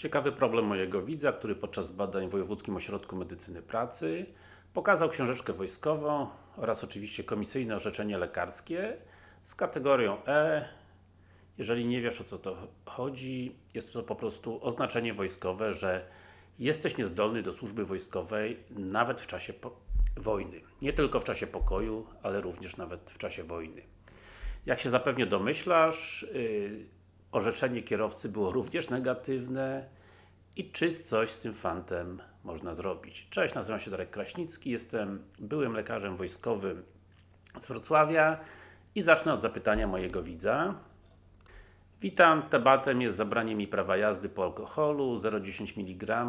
Ciekawy problem mojego widza, który podczas badań w Wojewódzkim Ośrodku Medycyny Pracy pokazał książeczkę wojskową oraz oczywiście komisyjne orzeczenie lekarskie z kategorią E. Jeżeli nie wiesz o co to chodzi, jest to po prostu oznaczenie wojskowe, że jesteś niezdolny do służby wojskowej nawet w czasie wojny. Nie tylko w czasie pokoju, ale również nawet w czasie wojny. Jak się zapewnie domyślasz, yy, orzeczenie kierowcy było również negatywne i czy coś z tym fantem można zrobić. Cześć, nazywam się Darek Kraśnicki, jestem byłym lekarzem wojskowym z Wrocławia i zacznę od zapytania mojego widza. Witam, tematem jest zabranie mi prawa jazdy po alkoholu 0,10 mg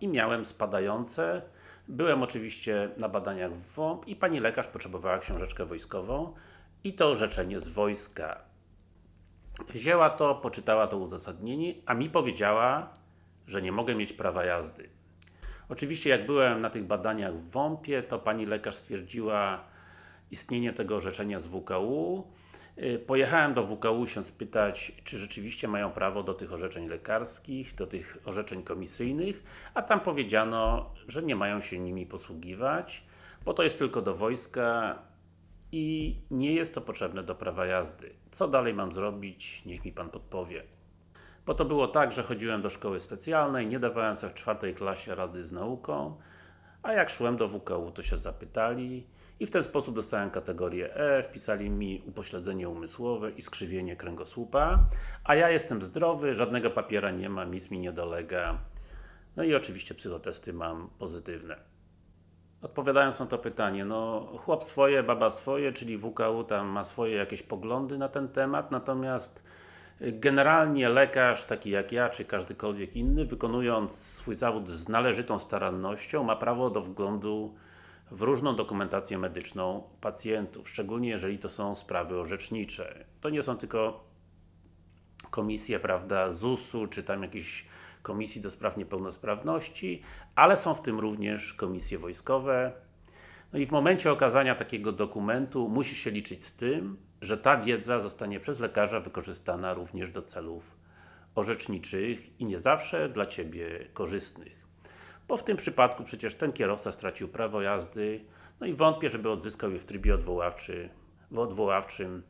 i miałem spadające. Byłem oczywiście na badaniach w WOMP i pani lekarz potrzebowała książeczkę wojskową i to orzeczenie z wojska. Wzięła to, poczytała to uzasadnienie, a mi powiedziała, że nie mogę mieć prawa jazdy. Oczywiście jak byłem na tych badaniach w WOMP-ie, to pani lekarz stwierdziła istnienie tego orzeczenia z WKU. Y, pojechałem do WKU się spytać, czy rzeczywiście mają prawo do tych orzeczeń lekarskich, do tych orzeczeń komisyjnych, a tam powiedziano, że nie mają się nimi posługiwać, bo to jest tylko do wojska i nie jest to potrzebne do prawa jazdy. Co dalej mam zrobić? Niech mi Pan podpowie. Bo to było tak, że chodziłem do szkoły specjalnej, nie dawałem sobie w czwartej klasie rady z nauką, a jak szłem do WKU, to się zapytali i w ten sposób dostałem kategorię E, wpisali mi upośledzenie umysłowe i skrzywienie kręgosłupa, a ja jestem zdrowy, żadnego papiera nie mam, nic mi nie dolega. No i oczywiście psychotesty mam pozytywne. Odpowiadając na to pytanie, no chłop swoje, baba swoje, czyli WKU tam ma swoje jakieś poglądy na ten temat, natomiast y, generalnie lekarz, taki jak ja, czy każdykolwiek inny, wykonując swój zawód z należytą starannością, ma prawo do wglądu w różną dokumentację medyczną pacjentów, szczególnie jeżeli to są sprawy orzecznicze. To nie są tylko komisje, prawda, ZUS-u, czy tam jakieś Komisji do Spraw Niepełnosprawności, ale są w tym również komisje wojskowe. No i w momencie okazania takiego dokumentu musi się liczyć z tym, że ta wiedza zostanie przez lekarza wykorzystana również do celów orzeczniczych i nie zawsze dla Ciebie korzystnych. Bo w tym przypadku przecież ten kierowca stracił prawo jazdy, no i wątpię, żeby odzyskał je w trybie odwoławczy, w odwoławczym,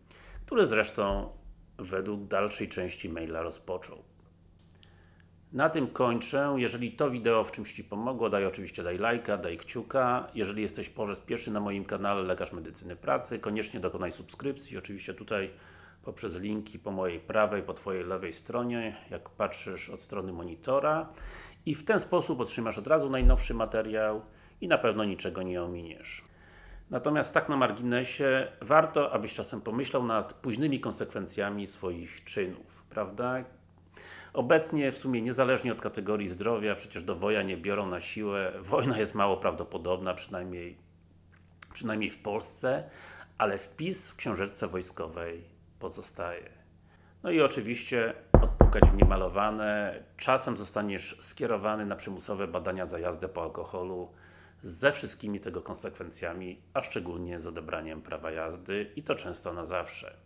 który zresztą według dalszej części maila rozpoczął. Na tym kończę. Jeżeli to wideo w czymś Ci pomogło, daj oczywiście daj lajka, daj kciuka. Jeżeli jesteś po raz pierwszy na moim kanale Lekarz Medycyny Pracy, koniecznie dokonaj subskrypcji. Oczywiście tutaj poprzez linki po mojej prawej, po Twojej lewej stronie, jak patrzysz od strony monitora. I w ten sposób otrzymasz od razu najnowszy materiał i na pewno niczego nie ominiesz. Natomiast tak na marginesie, warto, abyś czasem pomyślał nad późnymi konsekwencjami swoich czynów, prawda? Obecnie w sumie niezależnie od kategorii zdrowia, przecież do woja nie biorą na siłę, wojna jest mało prawdopodobna, przynajmniej, przynajmniej w Polsce, ale wpis w książeczce wojskowej pozostaje. No i oczywiście odpukać w niemalowane, czasem zostaniesz skierowany na przymusowe badania za jazdę po alkoholu ze wszystkimi tego konsekwencjami, a szczególnie z odebraniem prawa jazdy i to często na zawsze.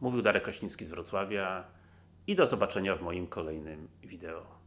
Mówił Darek Kośnicki z Wrocławia i do zobaczenia w moim kolejnym wideo.